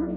I'm